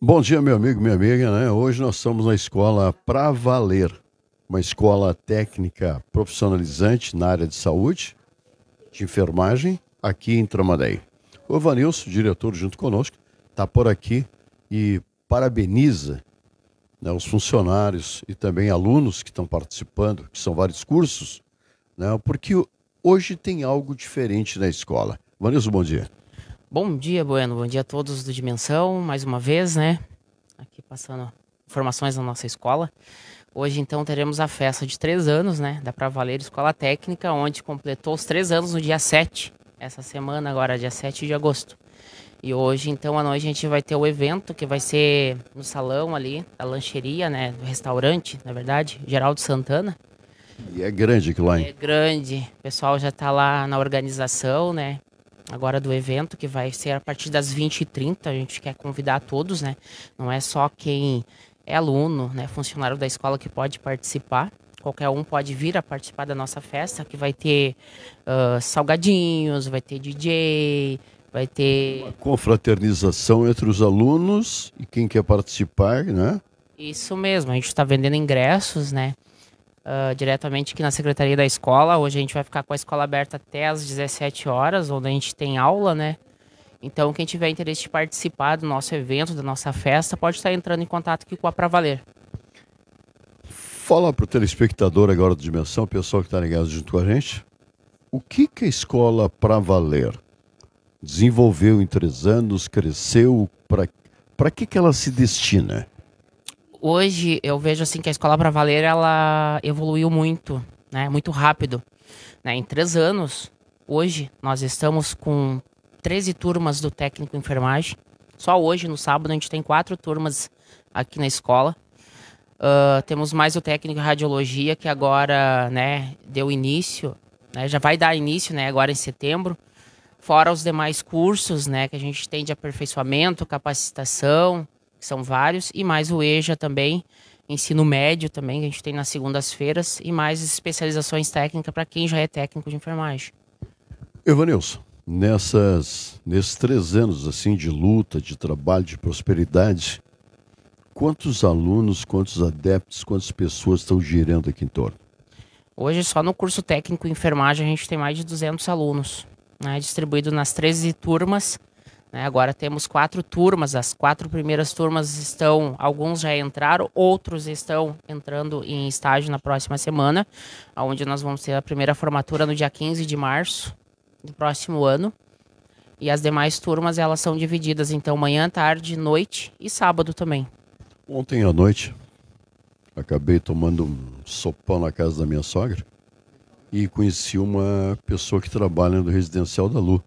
Bom dia, meu amigo, minha amiga. Né? Hoje nós estamos na escola Pra Valer, uma escola técnica profissionalizante na área de saúde, de enfermagem, aqui em Tramadei. O Evanilson, diretor junto conosco, está por aqui e parabeniza né, os funcionários e também alunos que estão participando, que são vários cursos, né, porque hoje tem algo diferente na escola. Vanilson, bom dia. Bom dia, Bueno. Bom dia a todos do Dimensão, mais uma vez, né? Aqui passando informações da nossa escola. Hoje, então, teremos a festa de três anos, né? Da Pra Valer Escola Técnica, onde completou os três anos no dia 7, essa semana agora, dia 7 de agosto. E hoje, então, à noite a gente vai ter o evento que vai ser no salão ali, da lancheria, né? Do restaurante, na verdade, Geraldo Santana. E é grande aquilo lá, hein? É grande. O pessoal já está lá na organização, né? Agora do evento, que vai ser a partir das 20h30. A gente quer convidar todos, né? Não é só quem é aluno, né, funcionário da escola que pode participar. Qualquer um pode vir a participar da nossa festa, que vai ter uh, salgadinhos, vai ter DJ, vai ter. Uma confraternização entre os alunos e quem quer participar, né? Isso mesmo, a gente está vendendo ingressos, né? Uh, diretamente aqui na Secretaria da Escola. Hoje a gente vai ficar com a escola aberta até às 17 horas, onde a gente tem aula, né? Então, quem tiver interesse de participar do nosso evento, da nossa festa, pode estar entrando em contato aqui com a Pra Valer. Fala para o telespectador agora do Dimensão, o pessoal que está ligado junto com a gente. O que, que a escola Pra Valer desenvolveu em três anos, cresceu, para que, que ela se destina? Hoje eu vejo assim que a escola para valer ela evoluiu muito, né? Muito rápido, né? Em três anos, hoje nós estamos com 13 turmas do técnico em enfermagem. Só hoje, no sábado, a gente tem quatro turmas aqui na escola. Uh, temos mais o técnico em radiologia que agora, né, deu início, né? Já vai dar início, né? Agora em setembro. Fora os demais cursos, né? Que a gente tem de aperfeiçoamento, capacitação, são vários, e mais o EJA também, ensino médio também, que a gente tem nas segundas-feiras, e mais especializações técnicas para quem já é técnico de enfermagem. Evanilson, nessas, nesses três anos assim de luta, de trabalho, de prosperidade, quantos alunos, quantos adeptos, quantas pessoas estão girando aqui em torno? Hoje, só no curso técnico em enfermagem, a gente tem mais de 200 alunos, né, distribuído nas 13 turmas né? Agora temos quatro turmas, as quatro primeiras turmas estão, alguns já entraram, outros estão entrando em estágio na próxima semana, onde nós vamos ter a primeira formatura no dia 15 de março do próximo ano. E as demais turmas elas são divididas então manhã, tarde, noite e sábado também. Ontem à noite acabei tomando um sopão na casa da minha sogra e conheci uma pessoa que trabalha no residencial da Lu.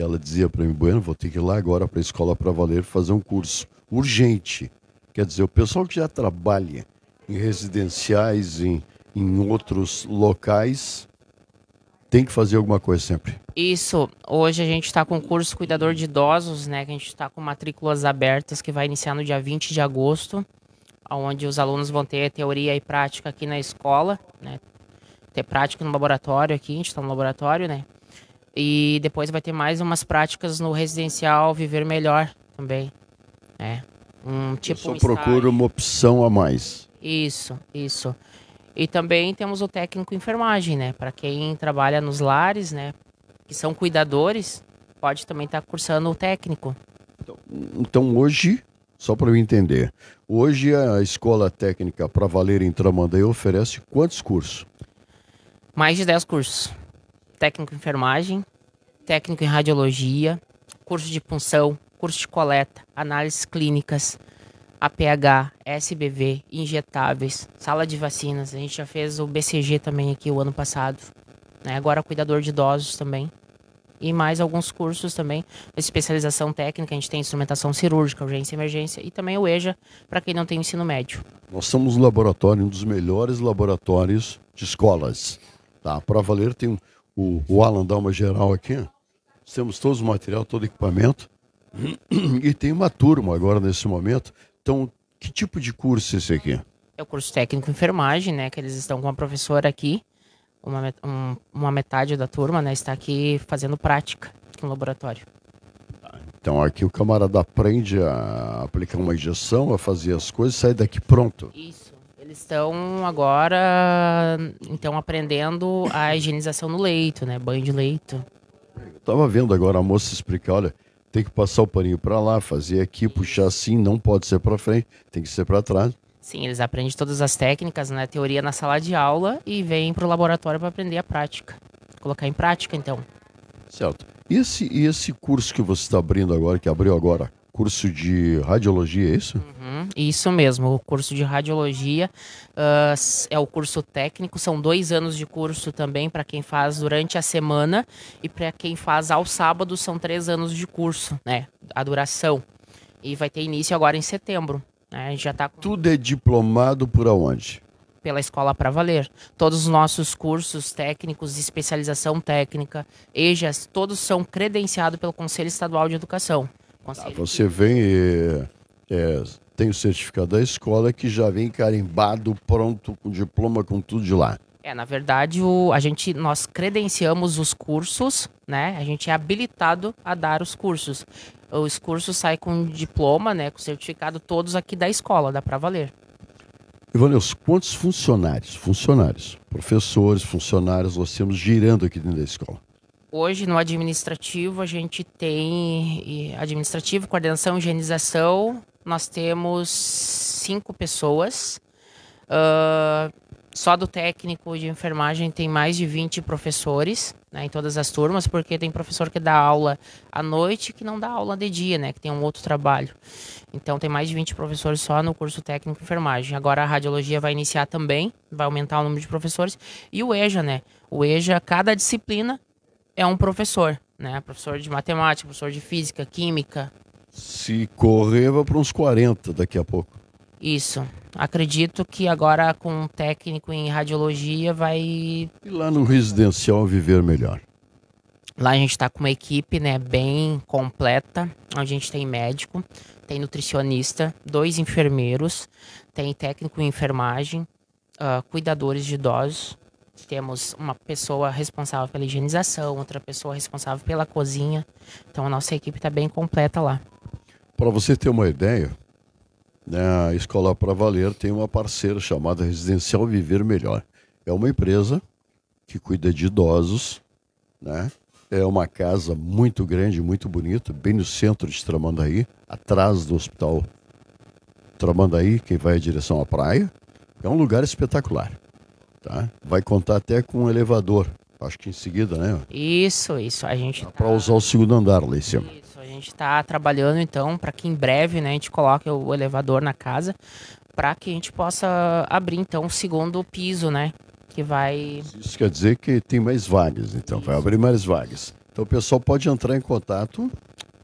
Ela dizia para mim, Bueno, vou ter que ir lá agora para a escola para valer fazer um curso urgente. Quer dizer, o pessoal que já trabalha em residenciais, em, em outros locais, tem que fazer alguma coisa sempre. Isso. Hoje a gente está com o curso Cuidador de Idosos, né? Que a gente está com matrículas abertas que vai iniciar no dia 20 de agosto, onde os alunos vão ter teoria e prática aqui na escola, né? Ter prática no laboratório aqui, a gente está no laboratório, né? E depois vai ter mais umas práticas no residencial Viver Melhor também. É. Um tipo Eu só um procura uma opção a mais. Isso, isso. E também temos o técnico enfermagem, né? Para quem trabalha nos lares, né? Que são cuidadores, pode também estar tá cursando o técnico. Então, então hoje, só para eu entender, hoje a escola técnica para valer em Tramandaí oferece quantos cursos? Mais de 10 cursos técnico em enfermagem, técnico em radiologia, curso de punção, curso de coleta, análises clínicas, APH, SBV, injetáveis, sala de vacinas. A gente já fez o BCG também aqui o ano passado. Né? Agora cuidador de idosos também. E mais alguns cursos também, especialização técnica, a gente tem instrumentação cirúrgica, urgência e emergência, e também o EJA, para quem não tem ensino médio. Nós somos um laboratório, um dos melhores laboratórios de escolas. Tá? Para valer tem o, o Alan dá uma geral aqui. Temos todo o material, todo o equipamento. E tem uma turma agora nesse momento. Então, que tipo de curso é esse aqui? É o curso técnico em enfermagem, né? Que eles estão com a professora aqui. Uma, um, uma metade da turma, né? Está aqui fazendo prática no laboratório. Então aqui o camarada aprende a aplicar uma injeção, a fazer as coisas, sai daqui pronto. Isso. Eles estão agora então aprendendo a higienização no leito, né? Banho de leito. Eu tava vendo agora a moça explicar, olha, tem que passar o paninho para lá, fazer aqui, puxar assim, não pode ser para frente, tem que ser para trás. Sim, eles aprendem todas as técnicas, né? Teoria na sala de aula e vêm para o laboratório para aprender a prática. Colocar em prática, então. Certo. E esse, e esse curso que você está abrindo agora, que abriu agora, curso de radiologia, é isso? Uhum, isso mesmo, o curso de radiologia uh, é o curso técnico, são dois anos de curso também para quem faz durante a semana e para quem faz ao sábado são três anos de curso, né? A duração. E vai ter início agora em setembro. Né? Já tá com... Tudo é diplomado por aonde? pela Escola para Valer. Todos os nossos cursos técnicos especialização técnica, EJAS, todos são credenciados pelo Conselho Estadual de Educação. Tá, você vem e é, tem o certificado da escola que já vem carimbado, pronto, com diploma, com tudo de lá. É, na verdade, o, a gente, nós credenciamos os cursos, né? A gente é habilitado a dar os cursos. Os cursos saem com diploma, né? Com certificado, todos aqui da escola, dá para valer. Ivanilson, quantos funcionários, funcionários, professores, funcionários nós temos girando aqui dentro da escola? Hoje, no administrativo, a gente tem administrativo, coordenação, higienização. Nós temos cinco pessoas. Uh, só do técnico de enfermagem tem mais de 20 professores né, em todas as turmas, porque tem professor que dá aula à noite que não dá aula de dia, né, que tem um outro trabalho. Então tem mais de 20 professores só no curso técnico de enfermagem. Agora a radiologia vai iniciar também, vai aumentar o número de professores. E o EJA, né? O EJA, cada disciplina é um professor, né? Professor de matemática, professor de física, química. Se correr, vai para uns 40 daqui a pouco. Isso. Acredito que agora com um técnico em radiologia vai. E lá no residencial viver melhor. Lá a gente está com uma equipe né, bem completa. A gente tem médico, tem nutricionista, dois enfermeiros, tem técnico em enfermagem, uh, cuidadores de idosos, temos uma pessoa responsável pela higienização, outra pessoa responsável pela cozinha. Então a nossa equipe está bem completa lá. Para você ter uma ideia, né, a Escola para Valer tem uma parceira chamada Residencial Viver Melhor. É uma empresa que cuida de idosos, né? É uma casa muito grande, muito bonita, bem no centro de Tramandaí, atrás do Hospital Tramandaí, que vai em direção à praia. É um lugar espetacular. Tá? Vai contar até com um elevador. Acho que em seguida, né? Isso, isso. A gente. Tá... Para usar o segundo andar lá em cima. Isso, a gente está trabalhando então para que em breve né, a gente coloque o elevador na casa para que a gente possa abrir então o segundo piso, né? Que vai. Isso quer dizer que tem mais vagas, então, isso. vai abrir mais vagas. Então o pessoal pode entrar em contato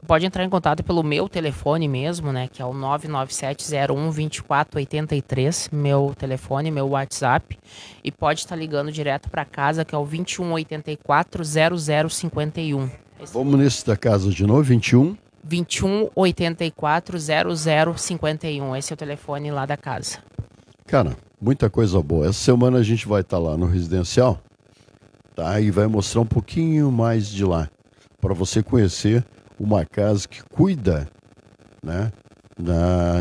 pode entrar em contato pelo meu telefone mesmo, né? Que é o 997012483, meu telefone, meu WhatsApp. E pode estar ligando direto para casa, que é o 21840051. Vamos nesse da casa de novo, 21? 21840051. Esse é o telefone lá da casa. Cara, muita coisa boa. Essa semana a gente vai estar lá no residencial, tá? E vai mostrar um pouquinho mais de lá, para você conhecer uma casa que cuida né,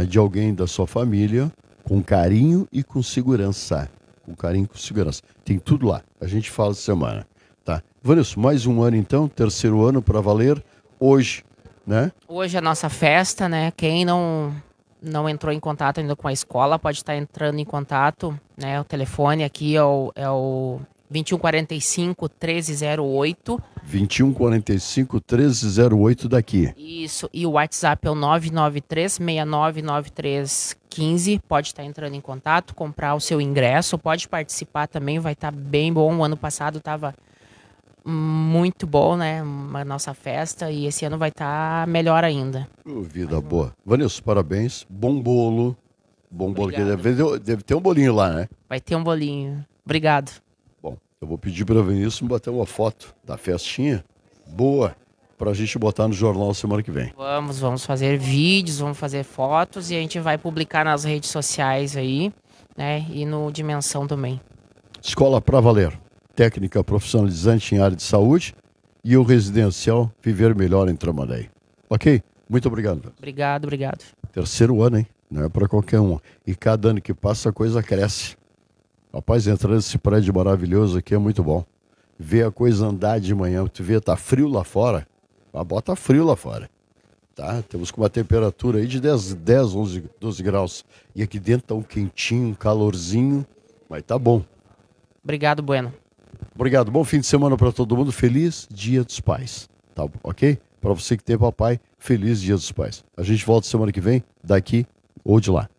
de alguém da sua família com carinho e com segurança. Com carinho e com segurança. Tem tudo lá. A gente fala semana. Tá? Vanessa, mais um ano então, terceiro ano para valer. Hoje, né? Hoje é a nossa festa, né? Quem não não entrou em contato ainda com a escola pode estar entrando em contato, né? O telefone aqui é o, é o 2145 1308. 2145 1308 daqui. Isso, e o WhatsApp é o 993 699315. Pode estar entrando em contato, comprar o seu ingresso, pode participar também, vai estar bem bom. O ano passado estava muito bom, né? A nossa festa e esse ano vai estar melhor ainda. Oh, vida boa. Vanessa, parabéns. Bom bolo. Bom bolo. Deve, deve ter um bolinho lá, né? Vai ter um bolinho. Obrigado. Eu vou pedir para Vinícius bater uma foto da festinha boa para a gente botar no jornal semana que vem. Vamos, vamos fazer vídeos, vamos fazer fotos e a gente vai publicar nas redes sociais aí, né? E no Dimensão também. Escola para Valer, técnica profissionalizante em área de saúde e o residencial Viver Melhor em Tramandaí. Ok? Muito obrigado. Obrigado, obrigado. Terceiro ano, hein? Não é para qualquer um. E cada ano que passa a coisa cresce. Rapaz, entrar nesse prédio maravilhoso aqui é muito bom. Ver a coisa andar de manhã, tu vê, tá frio lá fora. Mas bota frio lá fora. Tá? Temos com uma temperatura aí de 10, 10 11, 12 graus. E aqui dentro tá um quentinho, um calorzinho. Mas tá bom. Obrigado, Bueno. Obrigado. Bom fim de semana para todo mundo. Feliz Dia dos Pais. Tá ok? Para você que tem papai, feliz Dia dos Pais. A gente volta semana que vem, daqui ou de lá.